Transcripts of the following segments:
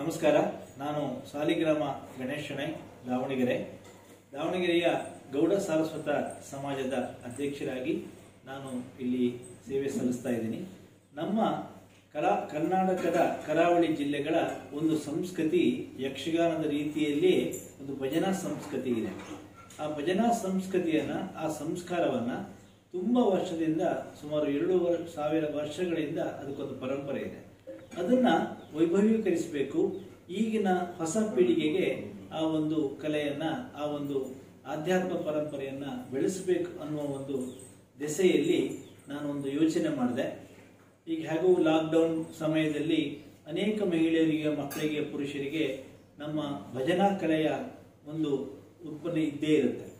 ನಮಸ್ಕಾರ, ನಾನು ಸಾಲಿಗ್ರಾಮ ಗಣೇಶ್ ದಾವಣಗೆರೆ. ದಾವಣಗೆರೆಯ ಗೌಡ ಸಾರಸ್ವತ ಸಮಾಜದ ಅಧ್ಯಕ್ಷರಾಗಿ ನಾನು ಇಲ್ಲಿ ಸೇವೆ ಸಲ್ಲಿಸ್ತಾ ಇದ್ದೀನಿ. ನಮ್ಮ ಕಲಾ, ಕರ್ನಾಟಕದ ಕರಾವಳಿ ಜಿಲ್ಲೆಗಳ ಒಂದು ಸಂಸ್ಕೃತಿ ಯಕ್ಷಗಾನದ ರೀತಿಯಲ್ಲಿ ಒಂದು ಭಜನಾ ಸಂಸ್ಕೃತಿ ಇದೆ. ಆ ಭಜನಾ ಸಂಸ್ಕೃತಿಯನ್ನು, ಆ ಸಂಸ್ಕಾರವನ್ನು ತುಂಬ ವರ್ಷದಿಂದ ಸುಮಾರು ಎರಡು ವರ್- ಸಾವಿರ ವರ್ಷಗಳಿಂದ ಅದಕ್ಕೊಂದು ಪರಂಪರೆ ಇದೆ. ಅದನ್ನ ವೈಭವೀಕರಿಸಬೇಕು. ಈಗಿನ ಹೊಸ ಪೀಳಿಗೆಗೆ ಆ ಒಂದು ಕಲೆಯನ್ನ, ಆ ಒಂದು ಆಧ್ಯಾತ್ಮ ಪರಂಪರೆಯನ್ನ ಬೆಳೆಸಬೇಕು ಅನ್ನುವ ಒಂದು ದೆಸೆಯಲ್ಲಿ ನಾನು ಒಂದು ಯೋಚನೆ ಮಾಡಿದೆ. ಈಗ ಹೇಗೂ ಲಾಕ್ಡೌನ್ ಸಮಯದಲ್ಲಿ ಅನೇಕ ಮಹಿಳೆಯರಿಗೆ, ಮಕ್ಕಳಿಗೆ, ಪುರುಷರಿಗೆ ನಮ್ಮ ಭಜನಾ ಕಲೆಯ ಒಂದು ಉತ್ಪನ್ನ ಇದ್ದೇ ಇರುತ್ತೆ.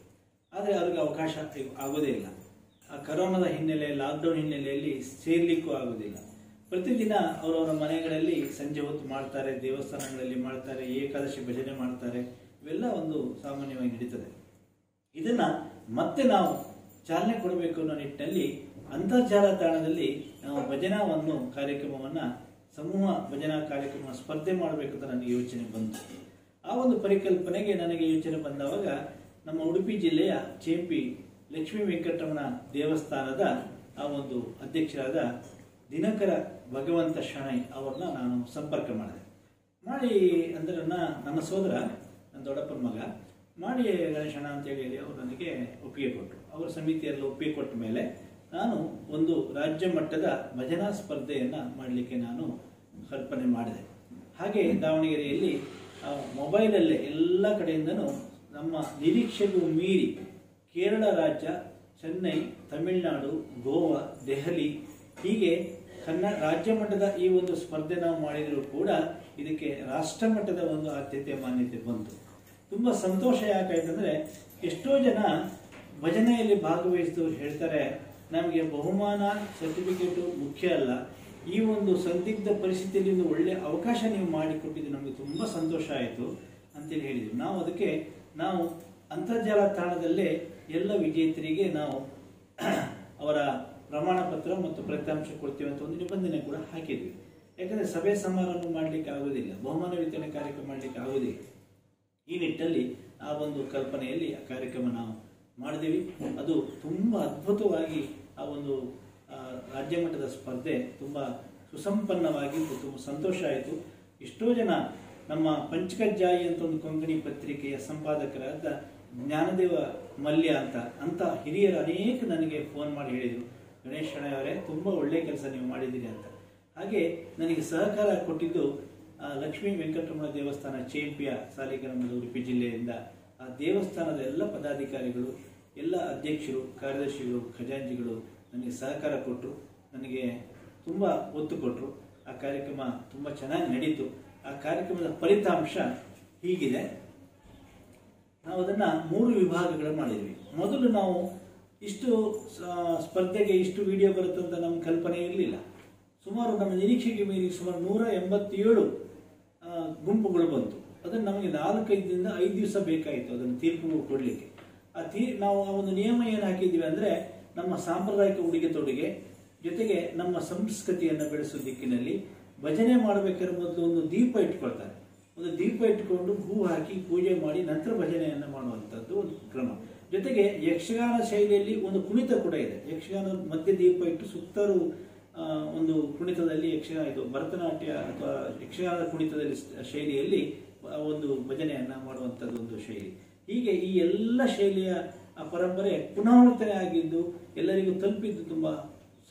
ಆದರೆ ಅವ್ರಿಗೆ ಅವಕಾಶ ಆಗೋದೇ ಇಲ್ಲ. ಆ ಕರೋನಾದ ಹಿನ್ನೆಲೆ ಲಾಕ್ಡೌನ್ ಹಿನ್ನೆಲೆಯಲ್ಲಿ ಸೇರ್ಲಿಕ್ಕೂ ಆಗೋದಿಲ್ಲ. ಪ್ರತಿದಿನ ಅವರವರ ಮನೆಗಳಲ್ಲಿ ಸಂಜೆ ಹೊತ್ತು ಮಾಡ್ತಾರೆ, ದೇವಸ್ಥಾನಗಳಲ್ಲಿ ಮಾಡ್ತಾರೆ, ಏಕಾದಶಿ ಭಜನೆ ಮಾಡ್ತಾರೆ, ಇವೆಲ್ಲ ಒಂದು ಸಾಮಾನ್ಯವಾಗಿ ನಡೀತದೆ. ಇದನ್ನ ಮತ್ತೆ ನಾವು ಚಾಲನೆ ಕೊಡಬೇಕು ಅನ್ನೋ ನಿಟ್ಟಿನಲ್ಲಿ ಅಂತರ್ಜಾಲ ತಾಣದಲ್ಲಿ ನಾವು ಭಜನಾವನ್ನು ಕಾರ್ಯಕ್ರಮವನ್ನ, ಸಮೂಹ ಭಜನಾ ಕಾರ್ಯಕ್ರಮ ಸ್ಪರ್ಧೆ ಮಾಡಬೇಕು ಅಂತ ನನಗೆ ಯೋಚನೆ ಬಂತು. ಆ ಒಂದು ಪರಿಕಲ್ಪನೆಗೆ ನನಗೆ ಯೋಚನೆ ಬಂದವಾಗ ನಮ್ಮ ಉಡುಪಿ ಜಿಲ್ಲೆಯ ಚೇಂಪಿ ಲಕ್ಷ್ಮೀ ವೆಂಕಟರಮಣ ದೇವಸ್ಥಾನದ ಆ ಒಂದು ಅಧ್ಯಕ್ಷರಾದ ದಿನಕರ ಭಗವಂತ ಶಣೈ ಅವ್ರನ್ನ ನಾನು ಸಂಪರ್ಕ ಮಾಡಿದೆ. ಮಾಡಿ ಅಂದ್ರೆ ನನ್ನ ಸೋದರ, ನನ್ನ ದೊಡ್ಡಪ್ಪನ ಮಗ, ಮಾಡಿ ಗಣೇಶಣ್ಣ ಅಂತೇಳಿ ಹೇಳಿ ಅವರು ನನಗೆ ಒಪ್ಪಿಗೆ ಕೊಟ್ಟರು ಅವರ ಸಮಿತಿಯಲ್ಲಿ ಒಪ್ಪಿಗೆ ಕೊಟ್ಟ ಮೇಲೆ ನಾನು ಒಂದು ರಾಜ್ಯ ಮಟ್ಟದ ಭಜನಾ ಸ್ಪರ್ಧೆಯನ್ನು ಮಾಡಲಿಕ್ಕೆ ನಾನು ಕಲ್ಪನೆ ಮಾಡಿದೆ. ಹಾಗೆ ದಾವಣಗೆರೆಯಲ್ಲಿ ಮೊಬೈಲಲ್ಲೇ ಎಲ್ಲ ಕಡೆಯಿಂದನೂ ನಮ್ಮ ನಿರೀಕ್ಷೆಗೂ ಮೀರಿ ಕೇರಳ ರಾಜ್ಯ, ಚೆನ್ನೈ, ತಮಿಳುನಾಡು, ಗೋವಾ, ದೆಹಲಿ ಹೀಗೆ ಕನ್ನಡ ರಾಜ್ಯ ಮಟ್ಟದ ಈ ಒಂದು ಸ್ಪರ್ಧೆ ನಾವು ಮಾಡಿದರೂ ಕೂಡ ಇದಕ್ಕೆ ರಾಷ್ಟ್ರ ಮಟ್ಟದ ಒಂದು ಆದ್ಯತೆ ಮಾನ್ಯತೆ ಬಂತು. ತುಂಬ ಸಂತೋಷ ಯಾಕಾಯ್ತಂದ್ರೆ ಎಷ್ಟೋ ಜನ ಭಜನೆಯಲ್ಲಿ ಭಾಗವಹಿಸಿದವರು ಹೇಳ್ತಾರೆ, ನಮಗೆ ಬಹುಮಾನ ಸರ್ಟಿಫಿಕೇಟು ಮುಖ್ಯ ಅಲ್ಲ. ಈ ಒಂದು ಸಂದಿಗ್ಧ ಪರಿಸ್ಥಿತಿಯಲ್ಲಿ ಒಂದು ಒಳ್ಳೆ ಅವಕಾಶ ನೀವು ಮಾಡಿಕೊಟ್ಟಿದ್ದು ನಮಗೆ ತುಂಬ ಸಂತೋಷ ಆಯಿತು ಅಂತೇಳಿ ಹೇಳಿದ್ವಿ ನಾವು ಅದಕ್ಕೆ, ನಾವು ಅಂತರ್ಜಾಲ ತಾಣದಲ್ಲೇ ಎಲ್ಲ ವಿಜೇತರಿಗೆ ನಾವು ಅವರ ಪ್ರಮಾಣ ಪತ್ರ ಮತ್ತು ಪ್ರತ್ಯಾಂಶ ಕೊಡ್ತೀವಿ ಅಂತ ಒಂದು ನಿಬಂಧನೆ ಕೂಡ ಹಾಕಿದ್ವಿ. ಯಾಕಂದ್ರೆ ಸಭೆ ಸಮಾರಂಭ ಮಾಡಲಿಕ್ಕೆ ಆಗುವುದಿಲ್ಲ ಬಹುಮಾನ ವಿತರಣೆ ಕಾರ್ಯಕ್ರಮ ಮಾಡಲಿಕ್ಕೆ ಆಗುವುದಿಲ್ಲ ಈ ನಿಟ್ಟಲ್ಲಿ ಆ ಒಂದು ಕಲ್ಪನೆಯಲ್ಲಿ ಆ ಕಾರ್ಯಕ್ರಮ ನಾವು ಮಾಡಿದೀವಿ. ಅದು ತುಂಬ ಅದ್ಭುತವಾಗಿ ಆ ಒಂದು ರಾಜ್ಯ ಮಟ್ಟದ ಸ್ಪರ್ಧೆ ತುಂಬ ಸುಸಂಪನ್ನವಾಗಿ ತುಂಬ ಸಂತೋಷ ಆಯಿತು. ಎಷ್ಟೋ ಜನ ನಮ್ಮ ಪಂಚಕಜ್ಜಾಯಿ ಅಂತ ಒಂದು ಕೊಂಕಣಿ ಪತ್ರಿಕೆಯ ಸಂಪಾದಕರಾದ ಜ್ಞಾನದೇವ ಮಲ್ಯ ಅಂತ ಅಂತ ಹಿರಿಯರು ಅನೇಕ ನನಗೆ ಫೋನ್ ಮಾಡಿ ಹೇಳಿದರು. ಗಣೇಶ್ ಅವರೇ, ತುಂಬ ಒಳ್ಳೆ ಕೆಲಸ ನೀವು ಮಾಡಿದ್ದೀರಿ ಅಂತ. ಹಾಗೆ ನನಗೆ ಸಹಕಾರ ಕೊಟ್ಟಿದ್ದು ಲಕ್ಷ್ಮೀ ವೆಂಕಟರಮಣ ದೇವಸ್ಥಾನ ಚೇಂಪಿಯ ಸಾಲಿಗ್ರಾಮದ ಉಡುಪಿ ಜಿಲ್ಲೆಯಿಂದ ಆ ದೇವಸ್ಥಾನದ ಎಲ್ಲ ಪದಾಧಿಕಾರಿಗಳು, ಎಲ್ಲ ಅಧ್ಯಕ್ಷರು, ಕಾರ್ಯದರ್ಶಿಗಳು ಖಜಾಂಜಿಗಳು ನನಗೆ ಸಹಕಾರ ಕೊಟ್ಟರು ನನಗೆ ತುಂಬ ಒತ್ತು ಕೊಟ್ಟರು ಆ ಕಾರ್ಯಕ್ರಮ ತುಂಬ ಚೆನ್ನಾಗಿ ನಡೀತು. ಆ ಕಾರ್ಯಕ್ರಮದ ಫಲಿತಾಂಶ ಹೀಗಿದೆ. ನಾವು ಅದನ್ನು ಮೂರು ವಿಭಾಗಗಳು ಮಾಡಿದ್ವಿ. ಮೊದಲು ನಾವು ಇಷ್ಟು ಸ್ಪರ್ಧೆಗೆ ಇಷ್ಟು ವಿಡಿಯೋ ಬರುತ್ತೆ ಅಂತ ನಮ್ಮ ಕಲ್ಪನೆ ಇರಲಿಲ್ಲ. ಸುಮಾರು ನಮ್ಮ ನಿರೀಕ್ಷೆಗೆ ಮೀರಿ ಸುಮಾರು ನೂರ ಎಂಬತ್ತೇಳು ಗುಂಪುಗಳು ಬಂತು. ಅದನ್ನು ನಮಗೆ ನಾಲ್ಕೈದರಿಂದ ಐದು ದಿವಸ ಬೇಕಾಯಿತು ಅದನ್ನು ತೀರ್ಪು ಕೊಡಲಿಕ್ಕೆ. ಆ ತೀ, ನಾವು ಆ ಒಂದು ನಿಯಮ ಏನು ಹಾಕಿದ್ದೀವಿ ಅಂದರೆ, ನಮ್ಮ ಸಾಂಪ್ರದಾಯಿಕ ಉಡುಗೆ ತೊಡುಗೆ, ಜೊತೆಗೆ ನಮ್ಮ ಸಂಸ್ಕೃತಿಯನ್ನು ಬೆಳೆಸೋ ದಿಕ್ಕಿನಲ್ಲಿ ಭಜನೆ ಮಾಡಬೇಕಾದ್ರೆ ಮೊದಲು ಒಂದು ದೀಪ ಇಟ್ಕೊಳ್ತಾರೆ. ಒಂದು ದೀಪ ಇಟ್ಕೊಂಡು ಹೂ ಹಾಕಿ ಪೂಜೆ ಮಾಡಿ ನಂತರ ಭಜನೆಯನ್ನು ಮಾಡುವಂಥದ್ದು ಒಂದು ಕ್ರಮ. ಜೊತೆಗೆ ಯಕ್ಷಗಾನ ಶೈಲಿಯಲ್ಲಿ ಒಂದು ಕುಣಿತ ಕೂಡ ಇದೆ. ಯಕ್ಷಗಾನ ಮಧ್ಯ ದೀಪ ಇಟ್ಟು ಸುತ್ತಲೂ ಒಂದು ಕುಣಿತದಲ್ಲಿ ಯಕ್ಷಗಾನ ಇದು ಭರತನಾಟ್ಯ ಅಥವಾ ಯಕ್ಷಗಾನದ ಕುಣಿತದಲ್ಲಿ ಶೈಲಿಯಲ್ಲಿ ಒಂದು ಭಜನೆಯನ್ನು ಮಾಡುವಂಥದ್ದು ಒಂದು ಶೈಲಿ. ಹೀಗೆ ಈ ಎಲ್ಲ ಶೈಲಿಯ ಪರಂಪರೆ ಪುನರಾವರ್ತನೆ ಆಗಿದ್ದು ಎಲ್ಲರಿಗೂ ತಲುಪಿದ್ದು ತುಂಬ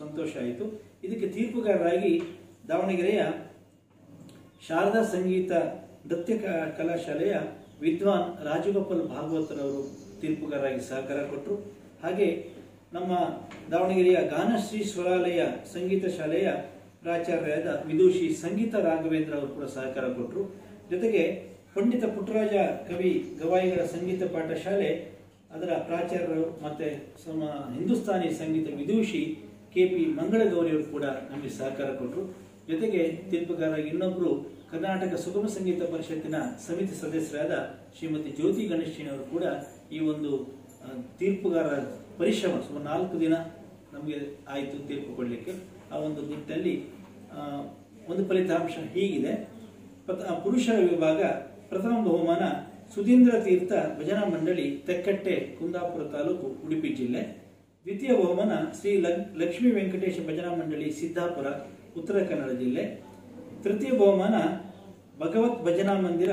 ಸಂತೋಷ ಆಯಿತು. ಇದಕ್ಕೆ ತೀರ್ಪುಗಾರರಾಗಿ ದಾವಣಗೆರೆಯ ಶಾರದಾ ಸಂಗೀತ ನೃತ್ಯ ಕಲಾಶಾಲೆಯ ವಿದ್ವಾನ್ ರಾಜಗೋಪಾಲ್ ಭಾಗವತರವರು ತೀರ್ಪುಗಾರರಾಗಿ ಸಹಕಾರ ಕೊಟ್ಟರು. ಹಾಗೆ ನಮ್ಮ ದಾವಣಗೆರೆಯ ಗಾನಶ್ರೀ ಸ್ವರಾಲಯ ಸಂಗೀತ ಶಾಲೆಯ ಪ್ರಾಚಾರ್ಯರಾದ ವಿದೂಷಿ ಸಂಗೀತ ರಾಘವೇಂದ್ರ ಅವರು ಕೂಡ ಸಹಕಾರ ಕೊಟ್ಟರು. ಜೊತೆಗೆ ಪಂಡಿತ ಪುಟ್ಟರಾಜ ಕವಿ ಗವಾಯಿಗಳ ಸಂಗೀತ ಪಾಠಶಾಲೆ ಅದರ ಪ್ರಾಚಾರ್ಯರು ಮತ್ತು ಸಮ ಹಿಂದೂಸ್ತಾನಿ ಸಂಗೀತ ವಿದೂಷಿ ಕೆ ಪಿ ಮಂಗಳಗೌರಿಯವರು ಕೂಡ ನಮಗೆ ಸಹಕಾರ ಕೊಟ್ಟರು. ಜೊತೆಗೆ ತೀರ್ಪುಗಾರ ಇನ್ನೊಬ್ಬರು ಕರ್ನಾಟಕ ಸುಗಮ ಸಂಗೀತ ಪರಿಷತ್ತಿನ ಸಮಿತಿ ಸದಸ್ಯರಾದ ಶ್ರೀಮತಿ ಜ್ಯೋತಿ ಗಣೇಶಿನವರು ಕೂಡ ಈ ಒಂದು ತೀರ್ಪುಗಾರರ ತೀರ್ಪುಗಾರ ಪರಿಶ್ರಮ ಸುಮಾರು ನಾಲ್ಕು ದಿನ ನಮಗೆ ಆಯಿತು ತೀರ್ಪು ಕೊಡಲಿಕ್ಕೆ ಆ ಒಂದು ನಿಟ್ಟಿನಲ್ಲಿ ಒಂದು ಫಲಿತಾಂಶ ಹೀಗಿದೆ. ಪುರುಷರ ವಿಭಾಗ ಪ್ರಥಮ ಬಹುಮಾನ ಸುಧೀಂದ್ರ ತೀರ್ಥ ಭಜನಾ ಮಂಡಳಿ ತೆಕ್ಕಟ್ಟೆ, ಕುಂದಾಪುರ ತಾಲೂಕು, ಉಡುಪಿ ಜಿಲ್ಲೆ. ದ್ವಿತೀಯ ಬಹುಮಾನ ಶ್ರೀ ಲಕ್- ಲಕ್ಷ್ಮೀ ವೆಂಕಟೇಶ ಭಜನಾ ಮಂಡಳಿ ಸಿದ್ದಾಪುರ ಉತ್ತರ ಕನ್ನಡ ಜಿಲ್ಲೆ. ತೃತೀಯ ಬಹುಮಾನ ಭಗವತ್ ಭಜನಾ ಮಂದಿರ,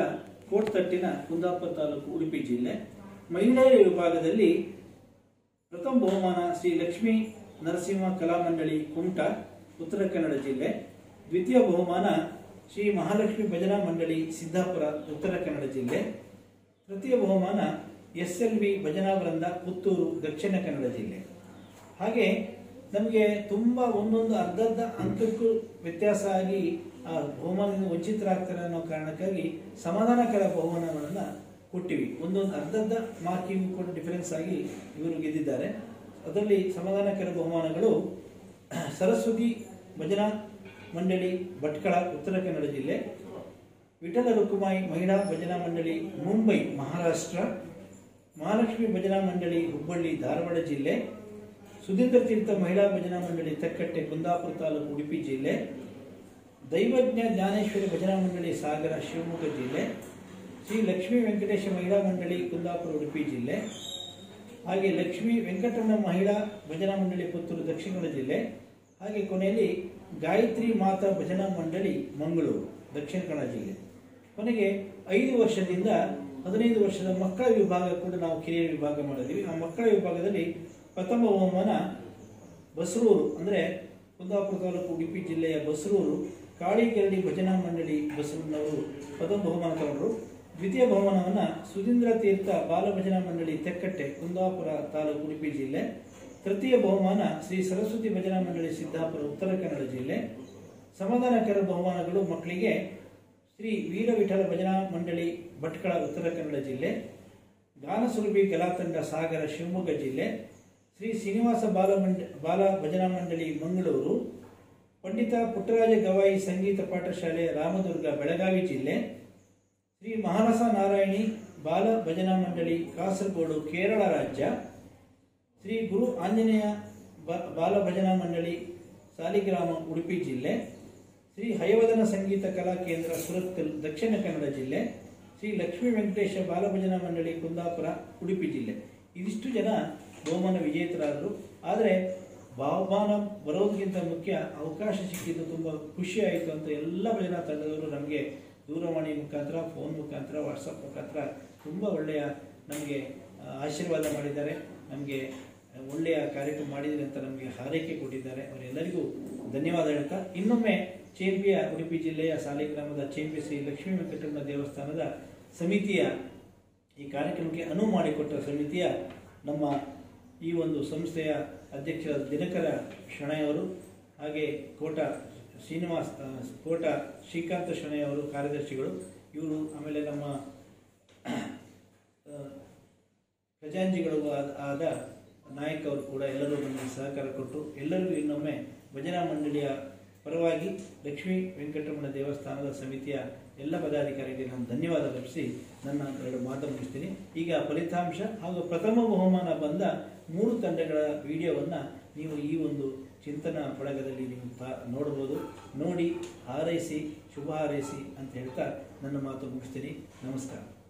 ಕೋಟ್ತಟ್ಟಿನ ಕುಂದಾಪುರ ತಾಲೂಕು ಉಡುಪಿ ಜಿಲ್ಲೆ. ಮಹಿಳೆಯರ ವಿಭಾಗದಲ್ಲಿ ಪ್ರಥಮ ಬಹುಮಾನ ಶ್ರೀ ಲಕ್ಷ್ಮೀ ನರಸಿಂಹ ಕಲಾಮಂಡಳಿ ಕುಮಟ, ಉತ್ತರ ಕನ್ನಡ ಜಿಲ್ಲೆ. ದ್ವಿತೀಯ ಬಹುಮಾನ ಶ್ರೀ ಮಹಾಲಕ್ಷ್ಮಿ ಭಜನಾ ಮಂಡಳಿ ಸಿದ್ದಾಪುರ, ಉತ್ತರ ಕನ್ನಡ ಜಿಲ್ಲೆ. ತೃತೀಯ ಬಹುಮಾನ ಎಸ್ ಎಲ್ ವಿ ಭಜನಾ ವೃಂದ ಪುತ್ತೂರು, ದಕ್ಷಿಣ ಕನ್ನಡ ಜಿಲ್ಲೆ. ಹಾಗೆ ನಮಗೆ ತುಂಬ ಒಂದೊಂದು ಅರ್ಧರ್ಧ ಅಂಕಕ್ಕೂ ವ್ಯತ್ಯಾಸ ಆಗಿ, ಆ, ಬಹುಮಾನದಿಂದ ವಂಚಿತರಾಗ್ತಾರೆ ಅನ್ನೋ ಕಾರಣಕ್ಕಾಗಿ ಸಮಾಧಾನಕರ ಬಹುಮಾನಗಳನ್ನು ಕೊಟ್ಟಿವಿ ಒಂದೊಂದು ಅರ್ಧರ್ಧ ಮಾರ್ಕಿಂಗ್ ಕೂಡ ಡಿಫರೆನ್ಸ್ ಆಗಿ ಇವರು ಗೆದ್ದಿದ್ದಾರೆ. ಅದರಲ್ಲಿ ಸಮಾಧಾನಕರ ಬಹುಮಾನಗಳು ಸರಸ್ವತಿ, ಭಜನಾ, ಮಂಡಳಿ, ಭಟ್ಕಳ, ಉತ್ತರ ಕನ್ನಡ ಜಿಲ್ಲೆ, ವಿಠಲ ರುಕುಮಾಯಿ ಮಹಿಳಾ ಭಜನಾ ಮಂಡಳಿ, ಮುಂಬೈ, ಮಹಾರಾಷ್ಟ್ರ, ಮಹಾಲಕ್ಷ್ಮಿ ಭಜನಾ ಮಂಡಳಿ, ಹುಬ್ಬಳ್ಳಿ, ಧಾರವಾಡ ಜಿಲ್ಲೆ ಸುಧೀಂದ್ರ ತೀರ್ಥ ಮಹಿಳಾ ಭಜನಾ ಮಂಡಳಿ ತಕ್ಕಟ್ಟೆ ಕುಂದಾಪುರ ತಾಲೂಕು ಉಡುಪಿ ಜಿಲ್ಲೆ, ದೈವಜ್ಞ ಜ್ಞಾನೇಶ್ವರಿ ಭಜನಾ ಮಂಡಳಿ ಸಾಗರ ಶಿವಮೊಗ್ಗ ಜಿಲ್ಲೆ, ಶ್ರೀ ಲಕ್ಷ್ಮೀ ವೆಂಕಟೇಶ ಮಹಿಳಾ ಮಂಡಳಿ ಕುಂದಾಪುರ ಉಡುಪಿ ಜಿಲ್ಲೆ, ಹಾಗೆ ಲಕ್ಷ್ಮೀ ವೆಂಕಟಣ್ಣ ಮಹಿಳಾ ಭಜನಾ ಮಂಡಳಿ ಪುತ್ತೂರು ದಕ್ಷಿಣ ಕನ್ನಡ ಜಿಲ್ಲೆ, ಹಾಗೆ ಕೊನೆಯಲ್ಲಿ ಗಾಯತ್ರಿ ಮಾತಾ ಭಜನಾ ಮಂಡಳಿ ಮಂಗಳೂರು ದಕ್ಷಿಣ ಕನ್ನಡ ಜಿಲ್ಲೆ. ಕೊನೆಗೆ ಐದು ವರ್ಷದಿಂದ ಹದಿನೈದು ವರ್ಷದ ಮಕ್ಕಳ ವಿಭಾಗ ಕೂಡ ನಾವು ಕಿರಿಯ ವಿಭಾಗ ಮಾಡಿದ್ದೀವಿ. ಆ ಮಕ್ಕಳ ವಿಭಾಗದಲ್ಲಿ ಪ್ರಥಮ ಬಹುಮಾನ ಬಸರೂರು, ಅಂದರೆ ಕುಂದಾಪುರ ತಾಲೂಕು ಉಡುಪಿ ಜಿಲ್ಲೆಯ ಬಸರೂರು ಕಾಳಿಕೆರಡಿ ಭಜನಾ ಮಂಡಳಿ ಬಸವಣ್ಣವರು ಪ್ರಥಮ ಬಹುಮಾನ ತಗೊಂಡರು. ದ್ವಿತೀಯ ಬಹುಮಾನವನ್ನು ಸುಧೀಂದ್ರ ತೀರ್ಥ ಬಾಲ ಭಜನಾ ಮಂಡಳಿ ತೆಕ್ಕಟ್ಟೆ, ಕುಂದಾಪುರ ತಾಲೂಕು ಉಡುಪಿ ಜಿಲ್ಲೆ. ತೃತೀಯ ಬಹುಮಾನ ಶ್ರೀ ಸರಸ್ವತಿ ಭಜನಾ ಮಂಡಳಿ ಸಿದ್ದಾಪುರ, ಉತ್ತರ ಕನ್ನಡ ಜಿಲ್ಲೆ. ಸಮಾಧಾನಕರ ಬಹುಮಾನಗಳು ಮಕ್ಕಳಿಗೆ ಶ್ರೀ ವೀರವಿಠಲ ಭಜನಾ ಮಂಡಳಿ, ಭಟ್ಕಳ, ಉತ್ತರ ಕನ್ನಡ ಜಿಲ್ಲೆ. ಗಾನಸುರಭಿ ಕಲಾತಂಡ ಸಾಗರ, ಶಿವಮೊಗ್ಗ ಜಿಲ್ಲೆ. ಶ್ರೀ ಶ್ರೀನಿವಾಸ ಬಾಲಮಂಡ ಬಾಲ ಭಜನಾ ಮಂಡಳಿ ಮಂಗಳೂರು, ಪಂಡಿತ ಪುಟ್ಟರಾಜ ಗವಾಯಿ ಸಂಗೀತ ಪಾಠಶಾಲೆ ರಾಮದುರ್ಗ, ಬೆಳಗಾವಿ ಜಿಲ್ಲೆ, ಶ್ರೀ ಮಹಾರಸ ನಾರಾಯಣಿ ಬಾಲ ಭಜನಾ ಮಂಡಳಿ ಕಾಸರಗೋಡು, ಕೇರಳ ರಾಜ್ಯ, ಶ್ರೀ ಗುರು ಆಂಜನೇಯ ಬಾಲ ಭಜನಾ ಮಂಡಳಿ ಸಾಲಿಗ್ರಾಮ, ಉಡುಪಿ ಜಿಲ್ಲೆ, ಶ್ರೀ ಹಯವದನ ಸಂಗೀತ ಕಲಾ ಕೇಂದ್ರ ಸುರತ್ಕಲ್ ದಕ್ಷಿಣ ಕನ್ನಡ ಜಿಲ್ಲೆ, ಶ್ರೀ ಲಕ್ಷ್ಮೀ ವೆಂಕಟೇಶ ಬಾಲ ಭಜನಾ ಮಂಡಳಿ ಕುಂದಾಪುರ, ಉಡುಪಿ ಜಿಲ್ಲೆ. ಇದಿಷ್ಟು ಜನ ಬಹುಮಾನ ವಿಜೇತರಾದರು. ಆದರೆ ಬಹುಮಾನ ಬರೋದಕ್ಕಿಂತ ಮುಖ್ಯ ಅವಕಾಶ ಸಿಕ್ಕಿದ್ದು ತುಂಬ ಖುಷಿ ಆಯಿತು ಅಂತ ಎಲ್ಲ ಭಜನಾ ತಂಡದವರು ನಮಗೆ ದೂರವಾಣಿ ಮುಖಾಂತರ, ಫೋನ್ ಮುಖಾಂತರ ವಾಟ್ಸಪ್ ಮುಖಾಂತರ ತುಂಬ ಒಳ್ಳೆಯ ನಮಗೆ ಆಶೀರ್ವಾದ ಮಾಡಿದ್ದಾರೆ. ನಮಗೆ ಒಳ್ಳೆಯ ಕಾರ್ಯಕ್ರಮ ಮಾಡಿದರೆ ಅಂತ ನಮಗೆ ಹಾರೈಕೆ ಕೊಟ್ಟಿದ್ದಾರೆ. ಅವರೆಲ್ಲರಿಗೂ ಧನ್ಯವಾದ ಹೇಳ್ತಾ, ಇನ್ನೊಮ್ಮೆ ಚೇಂಪಿಯ ಉಡುಪಿ ಜಿಲ್ಲೆಯ ಸಾಲಿಗ್ರಾಮದ ಚೇಂಪಿ ಶ್ರೀ ಲಕ್ಷ್ಮೀ ವೆಂಕಟರಮಣ ದೇವಸ್ಥಾನದ ಸಮಿತಿಯ ಈ ಕಾರ್ಯಕ್ರಮಕ್ಕೆ ಅನುವು ಮಾಡಿಕೊಟ್ಟ ಸಮಿತಿಯ ನಮ್ಮ ಈ ಒಂದು ಸಂಸ್ಥೆಯ ಅಧ್ಯಕ್ಷ ದಿನಕರ ಶೆಣೆಯವರು ಹಾಗೆ ಕೋಟ ಶ್ರೀನಿವಾಸ್ ಕೋಟ ಶ್ರೀಕಾಂತ ಶೆಣೆಯವರು ಕಾರ್ಯದರ್ಶಿಗಳು. ಇವರು ಆಮೇಲೆ ನಮ್ಮ ಖಜಾಂಜಿಗಳು ಆದ ನಾಯಕ್ ಅವರು ಕೂಡ ಎಲ್ಲರೂ ನಮಗೆ ಸಹಕಾರ ಕೊಟ್ಟು ಎಲ್ಲರಿಗೂ ಇನ್ನೊಮ್ಮೆ ಭಜನಾ ಮಂಡಳಿಯ ಪರವಾಗಿ ಲಕ್ಷ್ಮೀ ವೆಂಕಟರಮಣ ದೇವಸ್ಥಾನದ ಸಮಿತಿಯ ಎಲ್ಲ ಪದಾಧಿಕಾರಿಗೆ ನಾನು ಧನ್ಯವಾದ ಅರ್ಪಿಸಿ ನನ್ನ ಎರಡು ಮಾತು ಮುಗಿಸ್ತೀನಿ. ಈಗ ಫಲಿತಾಂಶ ಹಾಗೂ ಪ್ರಥಮ ಬಹುಮಾನ ಬಂದ ಮೂರು ತಂಡಗಳ ವಿಡಿಯೋವನ್ನು ನೀವು ಈ ಒಂದು ಚಿಂತನಾ ಬಳಗದಲ್ಲಿ ನೀವು ನೋಡಬಹುದು ನೋಡ್ಬೋದು. ನೋಡಿ, ಹಾರೈಸಿ, ಶುಭ ಹಾರೈಸಿ ಅಂತ ಹೇಳ್ತಾ ನನ್ನ ಮಾತು ಮುಗಿಸ್ತೀನಿ. ನಮಸ್ಕಾರ.